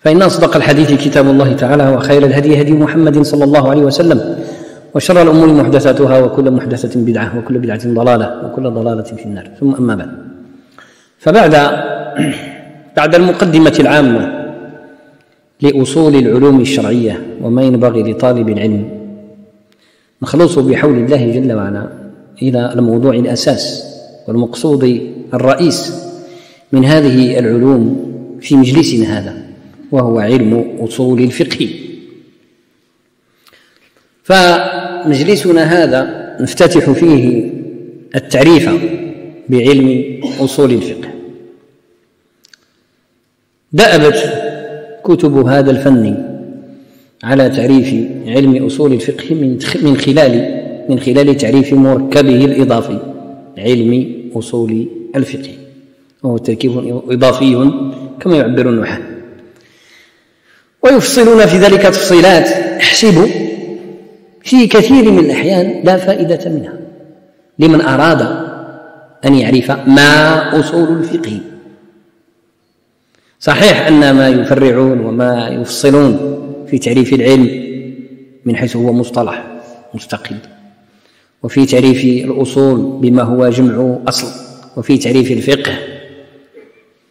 فإن أصدق الحديث كتاب الله تعالى وخير الهدي هدي محمد صلى الله عليه وسلم وشر الأمور محدثاتها وكل محدثة بدعة وكل بدعة ضلالة وكل ضلالة في النار. ثم أما بعد. فبعد بعد المقدمة العامة لأصول العلوم الشرعية وما ينبغي لطالب العلم نخلص بحول الله جل وعلا إلى الموضوع الأساس والمقصود الرئيس من هذه العلوم في مجلسنا هذا. وهو علم أصول الفقه. فمجلسنا هذا نفتتح فيه التعريف بعلم أصول الفقه. دأبت كتب هذا الفن على تعريف علم أصول الفقه من من خلال من خلال تعريف مركبه الاضافي علم أصول الفقه. وهو تركيب إضافي كما يعبر النحاة. ويفصلون في ذلك تفصيلات. احسبوا. في كثير من الأحيان لا فائدة منها. لمن أراد أن يعرف ما أصول الفقه. صحيح أن ما يفرعون وما يفصلون في تعريف العلم من حيث هو مصطلح مستقل. وفي تعريف الأصول بما هو جمع أصل. وفي تعريف الفقه.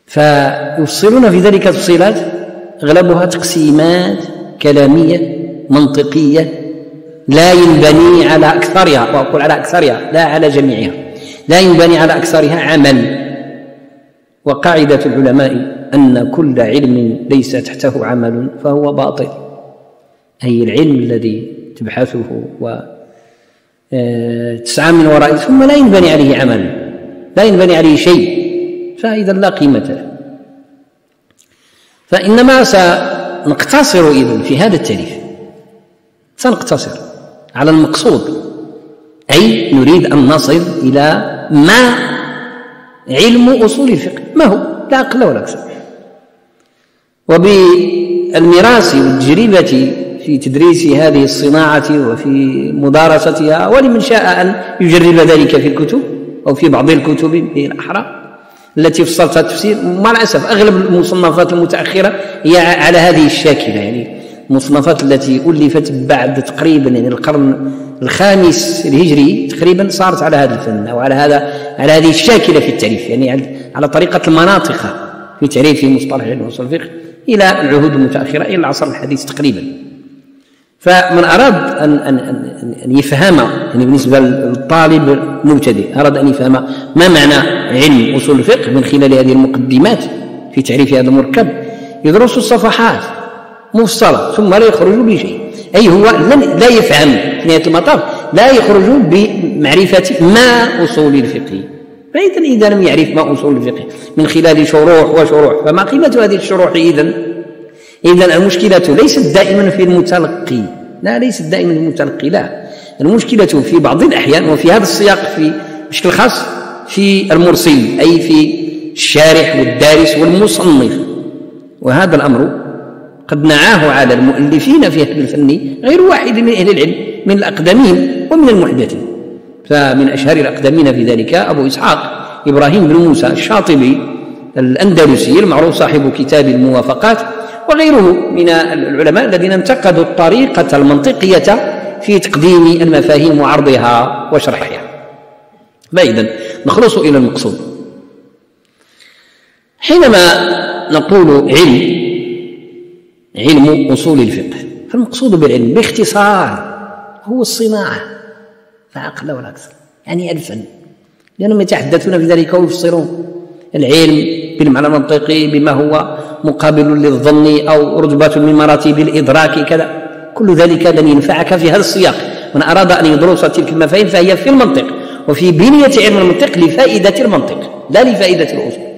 فيفصلون في ذلك تفصيلات أغلبها تقسيمات كلامية منطقية لا ينبني على أكثرها وأقول على أكثرها لا على جميعها. لا ينبني على أكثرها عمل. وقاعدة العلماء أن كل علم ليس تحته عمل فهو باطل. أي العلم الذي تبحثه و آه، تسعى من ورائه ثم لا ينبني عليه عمل لا ينبني عليه شيء فإذا لا قيمة له. فإنما سنقتصر إذن في هذا التاريخ. سنقتصر على المقصود أي نريد أن نصل إلى ما علم أصول الفقه. ما هو؟ لا أقل ولا أكثر. وبالمراس والتجربة في تدريس هذه الصناعة وفي مدارستها ولمن شاء أن يجرب ذلك في الكتب أو في بعض الكتب بالأحرى التي فصلتها التفسير مع الأسف أغلب المصنفات المتأخرة هي على هذه الشاكلة يعني المصنفات التي ألفت بعد تقريبا يعني القرن الخامس الهجري تقريبا صارت على هذا الفن أو على هذا على هذه الشاكلة في التعريف يعني على طريقة المناطق في تعريف مصطلح علم الفقه إلى العهود المتأخرة إلى العصر الحديث تقريبا. فمن أراد ان ان ان يفهم يعني بالنسبة للطالب المبتدئ أراد أن يفهم ما معنى علم أصول الفقه من خلال هذه المقدمات في تعريف هذا المركب. يدرس الصفحات مفصلة ثم لا يخرج بشيء. أي هو لا يفهم في نهاية المطاف لا يخرج بمعرفة ما أصول الفقه. فاذا إذا لم يعرف ما أصول الفقه من خلال شروح وشروح فما قيمة هذه الشروح اذا إذا المشكلة ليست دائما في المتلقي لا ليست دائما في المتلقي لا. المشكلة في بعض الأحيان وفي هذا السياق في بشكل خاص في المرسل أي في الشارح والدارس والمصنف. وهذا الأمر قد نعاه على المؤلفين في هذا الفن غير واحد من أهل العلم من الأقدمين ومن المحدثين. فمن أشهر الأقدمين في ذلك أبو إسحاق إبراهيم بن موسى الشاطبي الأندلسي المعروف صاحب كتاب الموافقات وغيره من العلماء الذين انتقدوا الطريقة المنطقية في تقديم المفاهيم وعرضها وشرحها. فإذا نخلص إلى المقصود. حينما نقول علم علم أصول الفقه فالمقصود بالعلم باختصار هو الصناعة لا أقل ولا أكثر يعني الفن لأنهم يتحدثون في ذلك ويفسرون. العلم بالمعنى المنطقي بما هو مقابل للظن أو رتبة من مراتب الإدراك كذا. كل ذلك لن ينفعك في هذا السياق. من أراد أن يدرس تلك المفاهيم فهي في المنطق وفي بنية علم المنطق لفائدة المنطق لا لفائدة الأصول.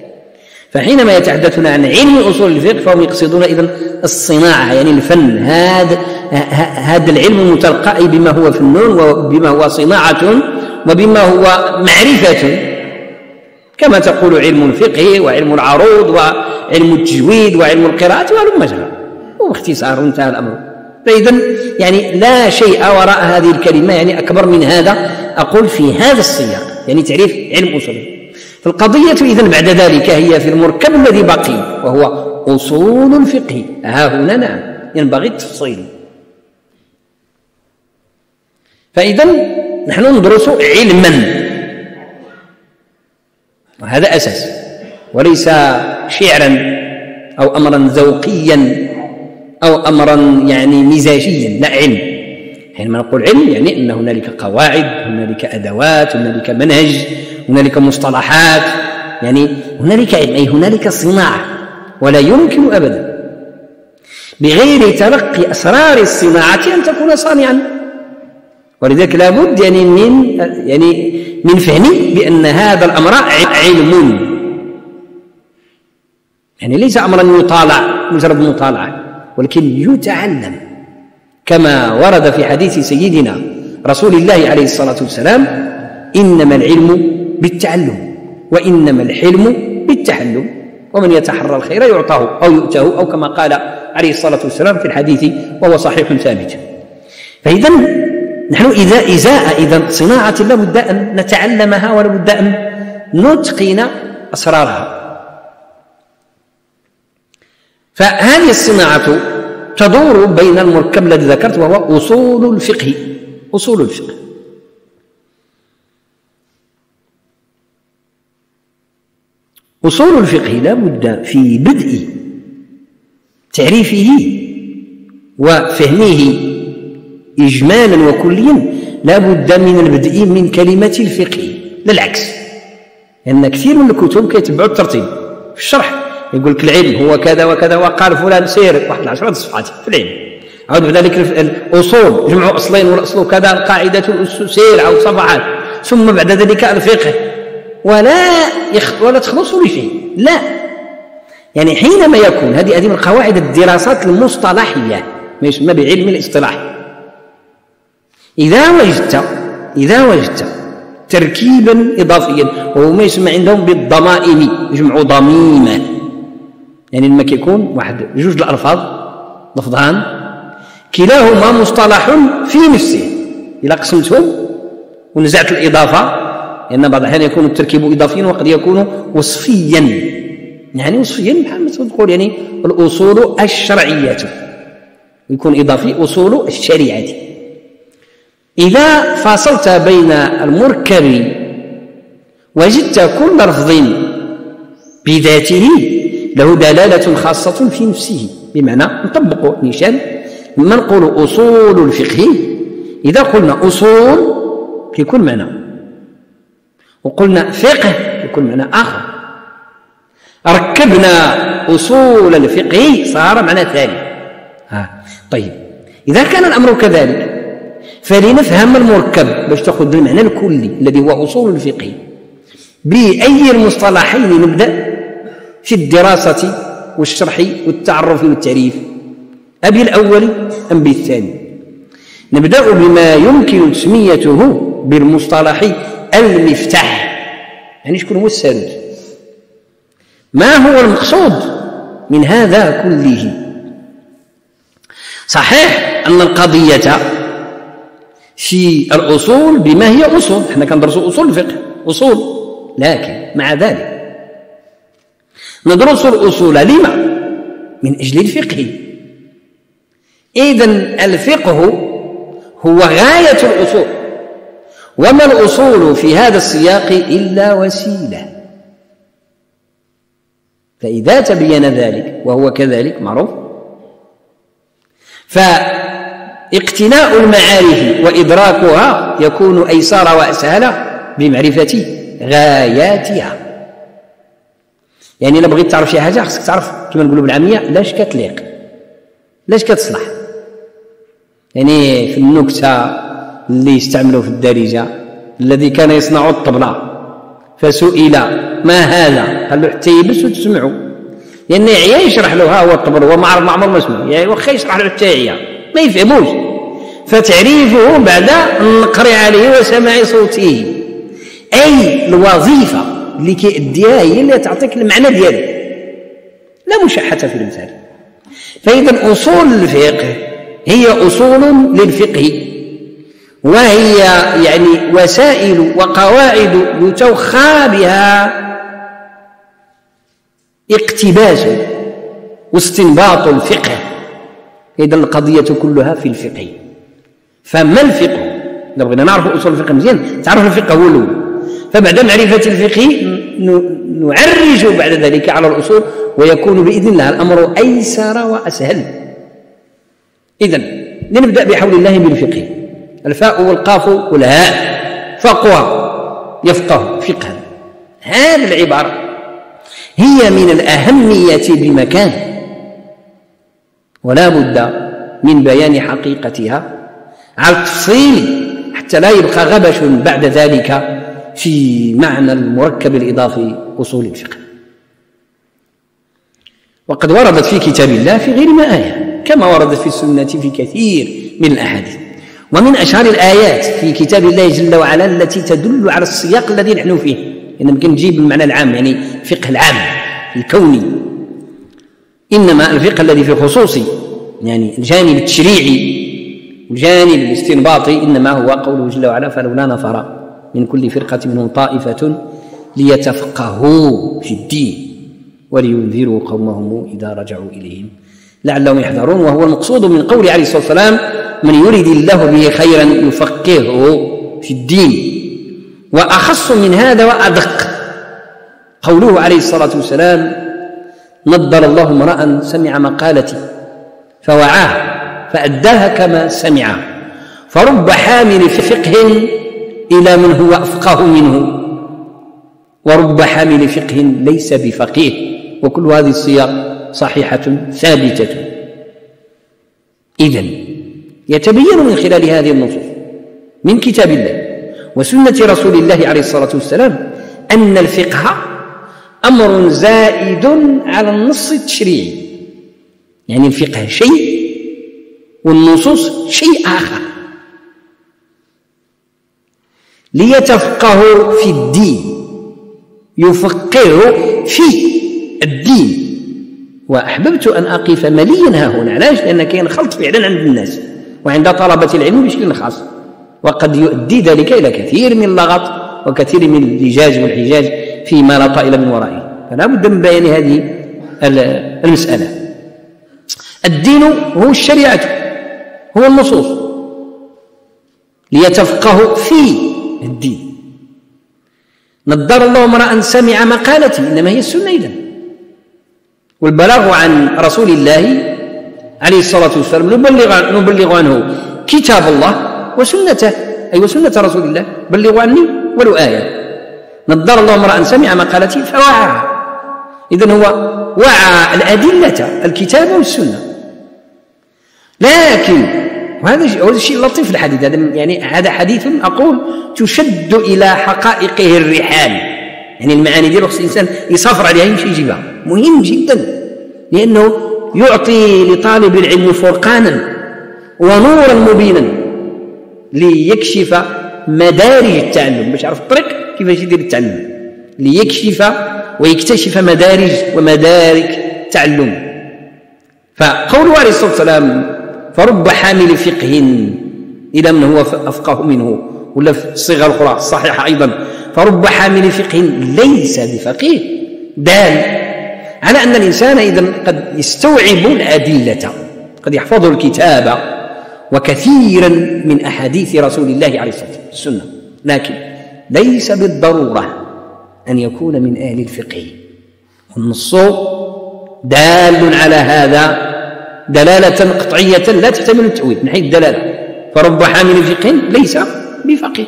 فحينما يتحدثون عن علم أصول الفقه فهم يقصدون اذا الصناعة يعني الفن. هذا هذا العلم المتلقى بما هو فن وبما هو صناعة وبما هو معرفة. كما تقول علم الفقه وعلم العروض وعلم التجويد وعلم القراءة وهلم جرى. وباختصار انتهى الأمر. فإذا يعني لا شيء وراء هذه الكلمة يعني أكبر من هذا أقول في هذا السياق يعني تعريف علم أصول. فالقضية إذا بعد ذلك هي في المركب الذي بقي وهو أصول الفقه. ها هنا نعم ينبغي التفصيل. فإذا نحن ندرس علما. وهذا أساس. وليس شعرا أو أمرا ذوقيا أو أمرا يعني مزاجيا لا علم. حينما نقول علم يعني أن هنالك قواعد هنالك أدوات هنالك منهج هنالك مصطلحات. يعني هنالك علم أي هنالك صناعة. ولا يمكن أبدا بغير تلقي أسرار الصناعة أن تكون صانعا. ولذلك لابد يعني من يعني من فهم بأن هذا الأمر علم. يعني ليس أمرا يطالع مجرد مطالعة ولكن يتعلم. كما ورد في حديث سيدنا رسول الله عليه الصلاة والسلام إنما العلم بالتعلم وإنما الحلم بالتحلم. ومن يتحرى الخير يعطاه أو يؤتاه أو كما قال عليه الصلاة والسلام في الحديث وهو صحيح ثابت. فإذا نحن إذا إزاء إذا صناعة لابد أن نتعلمها ولابد أن نتقن أسرارها. فهذه الصناعة تدور بين المركب الذي ذكرت وهو أصول الفقه أصول الفقه. أصول الفقه لا بد في بدء تعريفه وفهمه إجمالا وكليا لا بد من البدء من كلمة الفقه لا العكس. لأن كثير من الكتب كيتبعوا الترتيب. في الشرح يقول لك العلم هو كذا وكذا وقال فلان سير واحد العشرة صفحات في العلم. عود بذلك الأصول جمعوا أصلين والأصل كذا القاعدة سير أو صفحات. ثم بعد ذلك الفقه. ولا يخ ولا تخلصوا لشيء لا. يعني حينما يكون هذه هذه من قواعد الدراسات المصطلحية ما يسمى بعلم الاصطلاح. إذا وجدت إذا وجدت تركيبا إضافيا وهو ما يسمى عندهم بالضمائم يجمعوا ضميمة يعني لما كيكون واحد جوج الألفاظ لفظان كلاهما مصطلح في نفسه. إذا قسمتهم ونزعت الإضافة لأن بعض الأحيان يكون التركيب إضافيا وقد يكون وصفيا. يعني وصفيا بحال ما تقول يعني الأصول الشرعية. يكون إضافي أصول الشريعة. إذا فاصلت بين المركب وجدت كل لفظ بذاته له دلالة خاصة في نفسه. بمعنى نطبق نيشان لما نقول أصول الفقه. إذا قلنا أصول كيكون معنى وقلنا فقه يكون معنى آخر. ركبنا أصول الفقه صار معنى ثاني. ها طيب. إذا كان الأمر كذلك فلنفهم المركب باش تأخذ المعنى الكلي الذي هو أصول الفقه. بأي المصطلحين نبدأ؟ في الدراسة والشرح والتعرف والتعريف. أبي الأول أم بالثاني نبدأ بما يمكن تسميته بالمصطلح المفتاح. يعني شكون هو السارد ما هو المقصود من هذا كله؟ صحيح أن القضية في الأصول بما هي أصول. إحنا كندرسوا أصول الفقه أصول. لكن مع ذلك ندرس الأصول لما؟ من أجل الفقه. إذا الفقه هو غاية الأصول. وما الأصول في هذا السياق إلا وسيلة. فإذا تبين ذلك وهو كذلك معروف؟ فاقتناء المعارف وإدراكها يكون أيسر وأسهل بمعرفة غاياتها. يعني إلا بغيت تعرف شي حاجة خصك تعرف كما نقولوا بالعامية لاش كتليق لاش كتصلح. يعني في النكتة اللي استعملوا في الدارجة الذي كان يصنع الطبلة فسئل ما هذا؟ قال له حتى يبس وتسمعوا لأن يعيا يشرح له ها هو الطبل هو ما عمر ما سمع. يعني واخا يشرح له حتى يعيا ما يفهموش. فتعريفه بعد النقر عليه وسماع صوته. أي الوظيفة اللي كيأديها هي اللي تعطيك المعنى ديالك لا مشاحة في المثال. فإذا أصول الفقه هي أصول للفقه. وهي يعني وسائل وقواعد يتوخى بها اقتباس واستنباط الفقه. إذا القضية كلها في الفقه. فما الفقه؟ إذا بغينا نعرف أصول الفقه مزيان. تعرف الفقه هو الأول فبعد معرفة الفقه نعرج بعد ذلك على الأصول ويكون بإذن الله الأمر أيسر وأسهل. إذا لنبدأ بحول الله بالفقه الفاء والقاف والهاء. فقوى يفقه فقها. هذه العبارة هي من الأهمية بمكان. ولا بد من بيان حقيقتها. على التفصيل حتى لا يبقى غبش بعد ذلك في معنى المركب الإضافي أصول الفقه. وقد وردت في كتاب الله في غير ما آية كما وردت في السنة في كثير من الأحاديث. ومن أشهر الآيات في كتاب الله جل وعلا التي تدل على السياق الذي نحن فيه. إن يمكن نجيب المعنى العام يعني الفقه العام الكوني. إنما الفقه الذي في خصوص يعني الجانب التشريعي الجانب الاستنباطي إنما هو قوله جل وعلا فلولا نفر من كل فرقة منهم طائفة ليتفقهوا في الدين ولينذروا قومهم إذا رجعوا إليهم لعلهم يحذرون وهو المقصود من قول عليه الصلاة والسلام من يرد الله به خيرا يفقهه في الدين وأخص من هذا وأدق قوله عليه الصلاة والسلام نضر الله امرأ سمع مقالتي فوعاها فأداها كما سمع فرب حامل فقه إلى من هو أفقه منه ورب حامل فقه ليس بفقيه وكل هذه الصيغ صحيحة ثابتة. إذا يتبين من خلال هذه النصوص من كتاب الله وسنة رسول الله عليه الصلاة والسلام أن الفقه أمر زائد على النص التشريعي يعني الفقه شيء والنصوص شيء آخر. ليتفقهوا في الدين يفقهوا في الدين. وأحببت أن أقف مليا ها هنا علاش؟ لأن كاين خلط فعلا عند الناس. وعند طلبة العلم بشكل خاص. وقد يؤدي ذلك إلى كثير من اللغط وكثير من اللجاج والحجاج. فيما لا طائل من ورائه. فلا بد من بيان هذه المسألة. الدين هو الشريعة هو النصوص ليتفقهوا في الدين. نضر الله امرأ سمع مقالتي إنما هي السنة إذن. والبلاغ عن رسول الله عليه الصلاة والسلام نبلغ, نبلغ عنه كتاب الله وسنته أي وسنة رسول الله بلغوا عني ولو آية. نضر الله امرأ سمع مقالتي فوعى إذن هو وعى الأدلة الكتاب والسنة. لكن وهذا هو الشيء اللطيف في الحديث. هذا يعني هذا حديث أقول تشد إلى حقائقه الرحال. يعني المعاني دي خص الإنسان يسافر عليها يمشي يجيبها. مهم جدا. لأنه يعطي لطالب العلم فرقانا ونورا مبينا ليكشف مدارج التعلم. باش يعرف الطريق كيفاش يدير التعلم؟ ليكشف ويكتشف مدارج ومدارك التعلم فقوله عليه الصلاة والسلام فرب حامل فقه إلى من هو أفقه منه. ولا في الصيغة الأخرى الصحيحة أيضا فرب حامل فقه ليس بفقيه. دال على أن الإنسان إذا قد يستوعب الأدلة قد يحفظ الكتاب وكثيرا من أحاديث رسول الله عليه الصلاة والسلام. لكن ليس بالضرورة أن يكون من أهل الفقه. النص دال على هذا دلالة قطعية لا تحتمل التأويل من حيث الدلالة فرب حامل فقه ليس بفقيه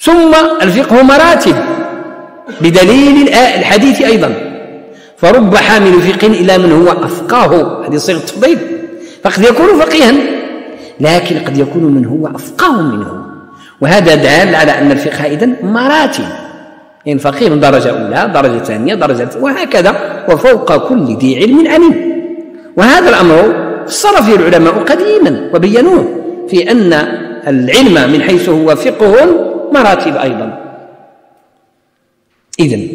ثم الفقه مراتب بدليل الحديث أيضا. فرب حامل فقه إلى من هو أفقاه هذه صيغة تفضيل فقد يكون فقيها لكن قد يكون من هو أفقاه منه. وهذا دال على أن الفقه إذن مراتب يعني فقيه درجة أولى درجة ثانية درجة وهكذا وفوق كل ذي علم عليم. وهذا الأمر فسر فيه العلماء قديما وبينوه في أن العلم من حيث هو فقه مراتب أيضا. إذن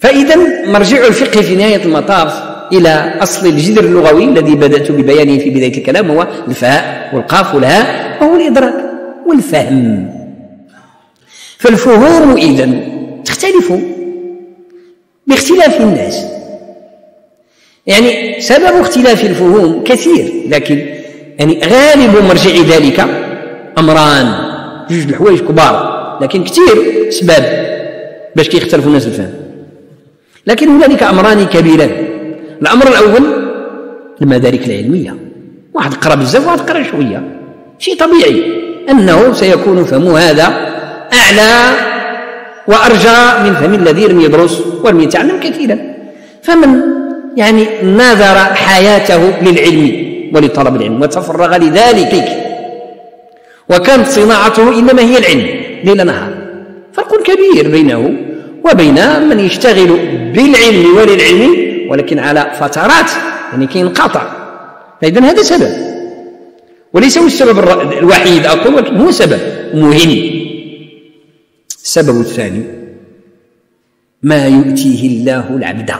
فإذا مرجع الفقه في نهاية المطاف إلى أصل الجذر اللغوي الذي بدأت ببيانه في بداية الكلام هو الفاء والقاف والهاء وهو الإدراك. والفهم. فالفهوم إذا تختلف باختلاف الناس. يعني سبب اختلاف الفهوم كثير لكن يعني غالب مرجع ذلك أمران جوج الحوايج كبار لكن كثير اسباب باش كيختلفوا الناس الفهم. لكن هنالك أمران كبيران. الأمر الأول المدارك العلمية. واحد قرأ بزاف وواحد قرأ شوية. شيء طبيعي. أنه سيكون فهم هذا أعلى وأرجى من فهم الذي لم يدرس ولم يتعلم كثيرا. فمن يعني نذر حياته للعلم ولطلب العلم وتفرغ لذلك. وكانت صناعته إنما هي العلم ليل نهار. فرق كبير بينه وبين من يشتغل بالعلم وللعلم ولكن على فترات يعني كينقطع. فاذا هذا سبب. وليس هو السبب الوحيد أقول ولكن هو سبب مهم. السبب الثاني ما يؤتيه الله العبد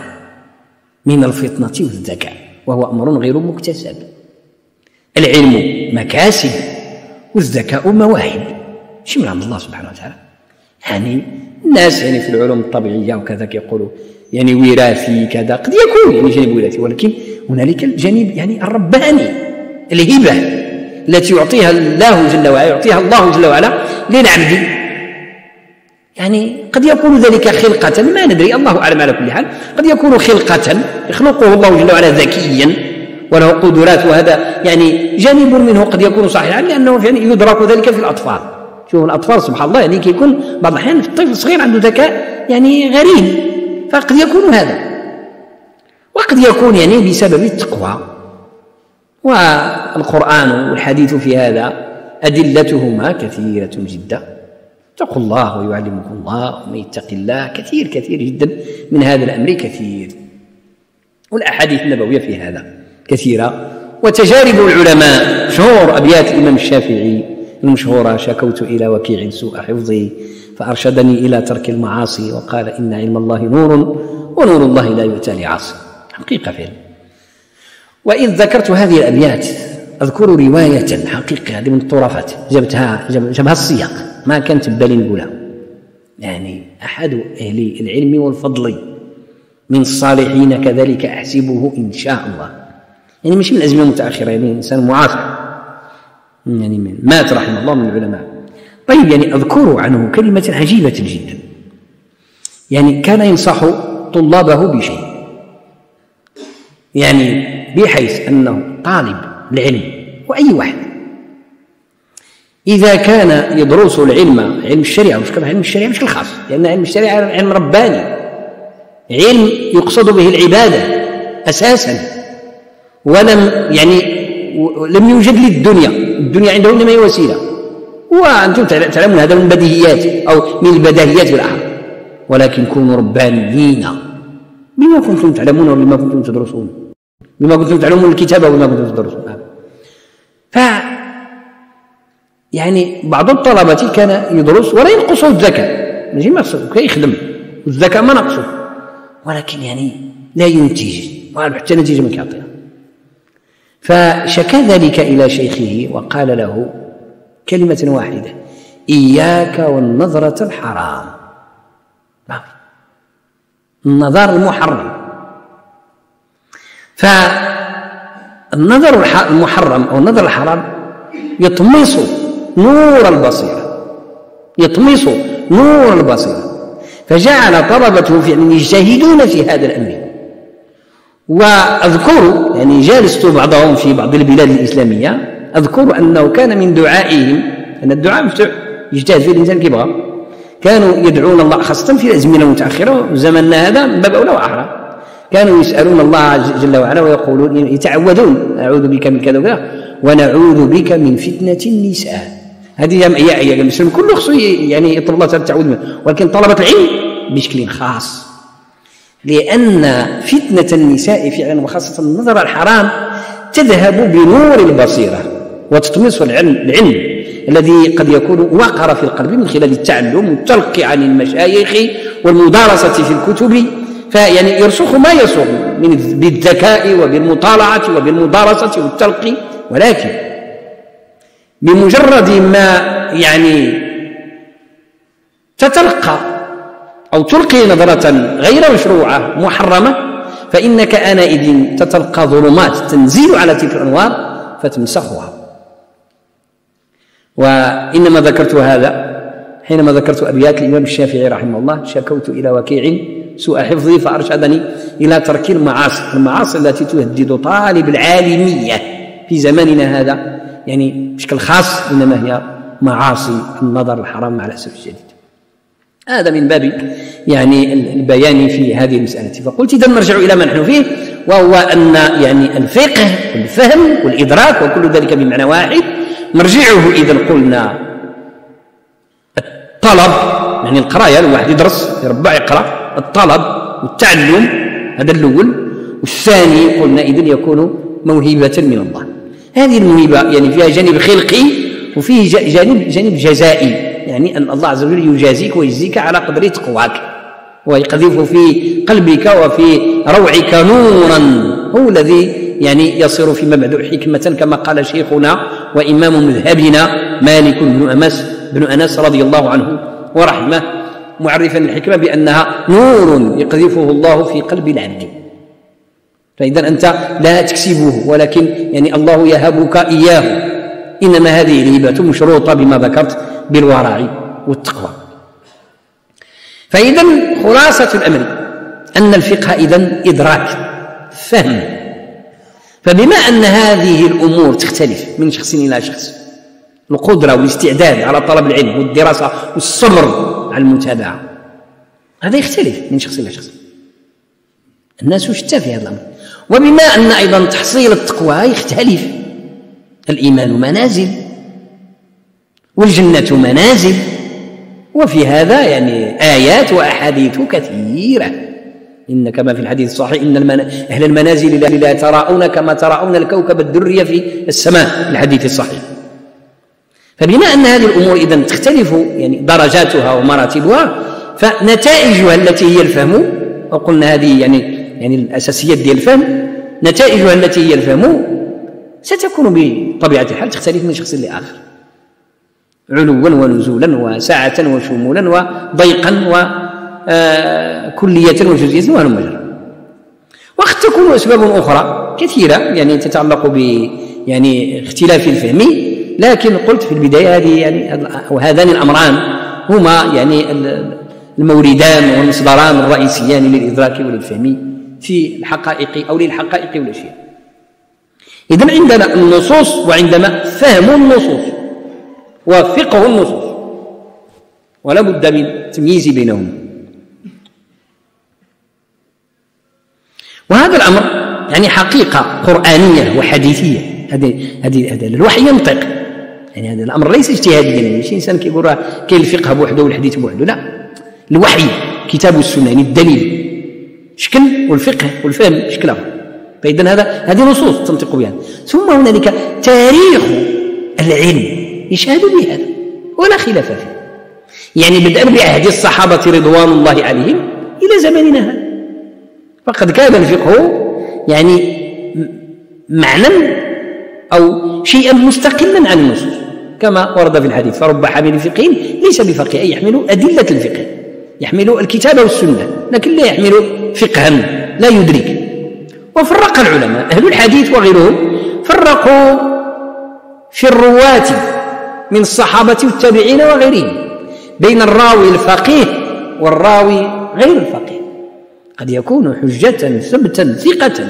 من الفطنة والذكاء وهو أمر غير مكتسب. العلم مكاسب والذكاء مواهب. شي من عند الله سبحانه وتعالى؟ يعني الناس يعني في العلوم الطبيعية وكذا كيقولوا يعني وراثي كذا قد يكون يعني جانب وراثي ولكن هنالك الجانب يعني الرباني الهبة. التي يعطيها الله جل وعلا يعطيها الله جل وعلا للعبد. يعني قد يكون ذلك خلقة ما ندري الله أعلم على كل حال. قد يكون خلقة يخلقه الله جل وعلا ذكيا وله قدرات وهذا يعني جانب منه قد يكون صحيحا لأنه يعني يدرك ذلك في الأطفال. شوف الأطفال سبحان الله يعني كيكون بعض الأحيان الطفل الصغير عنده ذكاء يعني غريب فقد يكون هذا. وقد يكون يعني بسبب التقوى. والقرآن والحديث في هذا أدلتهما كثيرة جدا. اتقوا الله ويعلمكم الله ومن يتق الله كثير كثير جدا من هذا الأمر كثير. والأحاديث النبوية في هذا كثيرة. وتجارب العلماء شهور أبيات الإمام الشافعي المشهورة شكوت إلى وكيع سوء حفظي فأرشدني إلى ترك المعاصي وقال إن علم الله نور ونور الله لا يؤتى لعاصي. حقيقة فعلا. وإذ ذكرت هذه الأبيات أذكر رواية حقيقة هذه من الطرفات جبتها جابها السياق ما كانت ببالي نقولها يعني أحد أهل العلم والفضل من الصالحين كذلك أحسبه إن شاء الله. يعني مش من الأزمنة المتأخرة يعني إنسان معاصر. يعني من مات رحمه الله من العلماء. طيب يعني أذكر عنه كلمة عجيبة جدا. يعني كان ينصح طلابه بشيء. يعني بحيث أنه طالب العلم وأي واحد. إذا كان يدرس العلم علم الشريعة مش علم الشريعة؟ مش الخاص لأن علم الشريعة علم رباني. علم يقصد به العبادة أساسا. ولم يعني لم يوجد للدنيا. الدنيا عنده إنما هي وسيلة. وأنتم تعلمون هذا من البديهيات أو من البداهيات بالأحرى ولكن كونوا ربانيين. بما كنتم تعلمون وبما كنتم تدرسون. بما كنتم تعلمون الكتابة وبما كنتم تدرسون. ف يعني بعض الطلبة كان يدرس ولا ينقصه الذكاء. ماشي ما كيخدم الذكاء ما نقصه. ولكن يعني لا ينتج حتى نتيجة ما كيعطيها فشكى ذلك إلى شيخه وقال له كلمة واحدة إياك والنظرة الحرام. النظر المحرم. فالنظر المحرم أو النظر الحرام يطمس نور البصيرة. يطمس نور البصيرة. فجعل طلبته فعلا يجتهدون في هذا الأمر. وأذكر يعني جالست بعضهم في بعض البلاد الإسلامية أذكر أنه كان من دعائهم أن الدعاء مفتوح يجتهد فيه الإنسان كيبغى كانوا يدعون الله خاصة في الأزمنة المتأخرة زمننا هذا باب أولى وأحرى. كانوا يسألون الله جل وعلا ويقولون يتعوذون أعوذ بك من كذا وكذا ونعوذ بك من فتنة النساء. هذه هي المسلم كله خصو يعني يطلب الله التعوذ منه. ولكن طلبة العلم بشكل خاص. لأن فتنة النساء فعلا وخاصة النظر الحرام تذهب بنور البصيرة وتطمس العلم, العلم. الذي قد يكون وقر في القلب من خلال التعلم والتلقي عن المشايخ والمدارسة في الكتب. فيعني يرسخ ما يرسخ من بالذكاء وبالمطالعة وبالمدارسة والتلقي ولكن بمجرد ما يعني تتلقى أو تلقي نظرة غير مشروعة محرمة فإنك آنئذ تتلقى ظلمات تنزل على تلك الأنوار فتمسخها. وإنما ذكرت هذا حينما ذكرت أبيات الإمام الشافعي رحمه الله شكوت إلى وكيع سوء حفظي فأرشدني إلى ترك المعاصي المعاصي التي تهدد طالب العالمية في زماننا هذا يعني بشكل خاص إنما هي معاصي النظر الحرام مع الأسف الشديد هذا من باب يعني البيان في هذه المسألة. فقلت إذا نرجع إلى ما نحن فيه وهو أن يعني الفقه والفهم والإدراك وكل ذلك بمعنى واحد مرجعه إذا قلنا. الطلب يعني القراية الواحد يدرس يربع يقرأ. الطلب والتعلم هذا الأول. والثاني قلنا إذن يكون موهبة من الله. هذه الموهبة يعني فيها جانب خلقي وفيه جانب جانب جزائي. يعني أن الله عز وجل يجازيك ويجزيك على قدر تقواك. ويقذف في قلبك وفي روعك نورا. هو الذي يعني يصير فيما بعد حكمة كما قال شيخنا وإمام مذهبنا مالك بن أمس بن أنس رضي الله عنه ورحمه معرفا الحكمة بأنها نور يقذفه الله في قلب العبد. فإذا أنت لا تكسبه ولكن يعني الله يهبك إياه. إنما هذه الهبة مشروطة بما ذكرت بالورع والتقوى. فإذا خلاصة الأمر أن الفقه إذا إدراك فهم. فبما أن هذه الأمور تختلف من شخص إلى شخص القدرة والاستعداد على طلب العلم والدراسة والصبر على المتابعة هذا يختلف من شخص إلى شخص. الناس شتى في هذا الأمر؟ وبما أن أيضا تحصيل التقوى يختلف الإيمان منازل والجنة منازل وفي هذا يعني آيات وأحاديث كثيرة. إن كما في الحديث الصحيح إن المنا... أهل المنازل لا تراءون كما تراءون الكوكب الدري في السماء الحديث الصحيح. فبما أن هذه الأمور إذا تختلف يعني درجاتها ومراتبها فنتائجها التي هي الفهم وقلنا هذه يعني يعني الأساسيات ديال الفهم نتائجها التي هي الفهم ستكون بطبيعة الحال تختلف من شخص لآخر. علوا ونزولا وسعة وشمولا وضيقا وكلية آه، وجزئية وهلم مجرى وقد تكون أسباب أخرى كثيرة يعني تتعلق ب يعني اختلاف الفهم. لكن قلت في البداية هذه يعني وهذان الأمران هما يعني الموردان والمصدران الرئيسيان للإدراك وللفهم في الحقائق أو للحقائق والأشياء إذا عندنا النصوص وعندنا فهم النصوص وفقه النصوص ولا بد من التمييز بينهما وهذا الأمر يعني حقيقة قرآنية وحديثية. هذه هذه هذا الوحي ينطق. يعني هذا الأمر ليس اجتهاديا. يعني ماشي إنسان كيقول راه كاين الفقه بوحده والحديث بوحده لا. الوحي كتاب والسنة يعني الدليل. شكل والفقه والفهم شكل اخر فاذا هذا هذه نصوص تنطق بها. ثم هنالك تاريخ العلم. يشهد بهذا. ولا خلاف فيه. يعني بدءا بعهد الصحابة رضوان الله عليهم إلى زماننا هذا. فقد كان الفقه يعني معنى أو شيئا مستقلا عن النصوص. كما ورد في الحديث فرب حامل فقه ليس بفقيه يحمل أدلة الفقه يحمل الكتاب والسنة لكن لا يحمل فقها لا يدرك. وفرق العلماء أهل الحديث وغيرهم فرقوا في الرواة من الصحابة والتابعين وغيرهم بين الراوي الفقيه والراوي غير الفقيه. قد يكون حجة ثبتا ثقة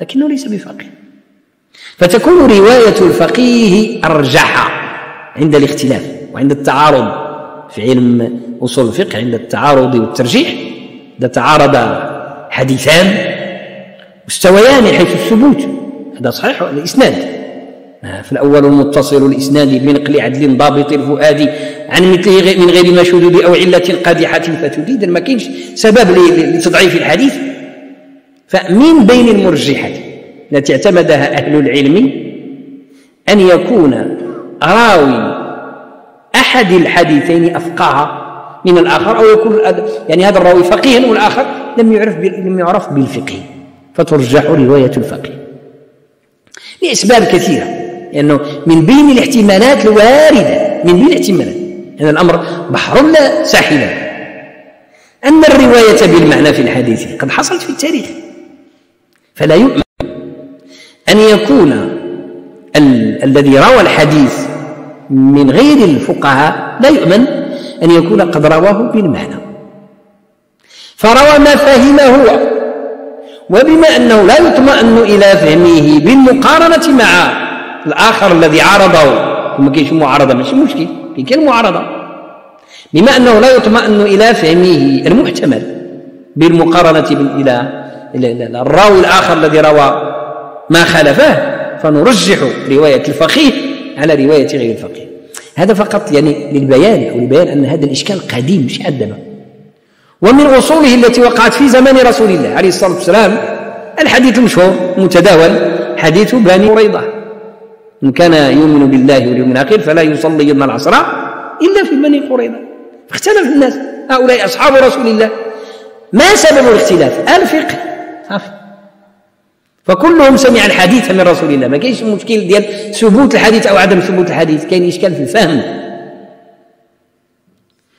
لكنه ليس بفقيه. فتكون رواية الفقيه أرجح عند الاختلاف وعند التعارض في علم أصول الفقه عند التعارض والترجيح. إذا تعارض حديثان مستويان حيث الثبوت. هذا صحيح الإسناد في الأول المتصل الإسناد بنقل عدل ضابط الفؤاد عن مثله من غير ما شذوذ أو علة قادحة فتديد ما كاينش سبب لتضعيف الحديث. فمن بين المرجحات التي اعتمدها أهل العلم أن يكون راوي أحد الحديثين أفقه من الآخر أو يكون يعني هذا الراوي فقيها والآخر لم يعرف لم يعرف بالفقه. فترجح رواية الفقيه لأسباب كثيرة. لأنه من بين الاحتمالات الواردة من بين الاحتمالات. هذا الأمر بحر لا ساحلا أن الرواية بالمعنى في الحديث قد حصلت في التاريخ فلا يؤمن أن يكون ال الذي روى الحديث من غير الفقهاء لا يؤمن أن يكون قد رواه بالمعنى. فروى ما فهم هو وبما أنه لا يطمئن إلى فهمه بالمقارنة مع الآخر الذي عارضه وما كاينش معارضة ماشي مشكل. كاين معارضة. بما أنه لا يطمئن إلى فهمه المحتمل بالمقارنة إلى الراوي الآخر الذي روى ما خالفه فنرجح رواية الفقيه على رواية غير الفقيه. هذا فقط يعني للبيان أو لبيان أن هذا الإشكال قديم مش عندنا ومن أصوله التي وقعت في زمان رسول الله عليه الصلاة والسلام الحديث المشهور المتداول حديث بني قريظة. من كان يؤمن بالله واليوم الآخر فلا يصلين العصر إلا في بني قريظة. اختلف الناس. هؤلاء أصحاب رسول الله. ما سبب الاختلاف؟ الفقه. فكلهم سمع الحديث من رسول الله. ما كاينش مشكل ديال ثبوت الحديث أو عدم ثبوت الحديث. كاين إشكال في الفهم.